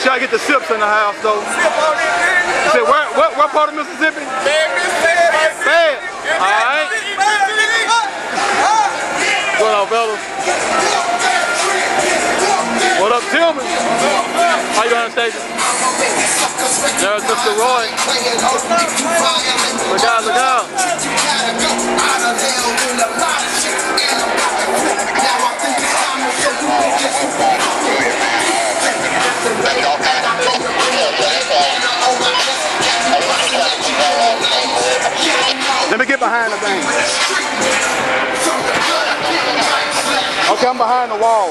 Make sure I get the sips in the house though. Sip on this bitch. You where, what, what part of Mississippi? Mississippi. Bad. Alright. What up, fellas? What up, Tillman? How you doing, Station? There's Mr. Roy. Look out, look out. Let me get behind the thing. Okay, I'm behind the wall.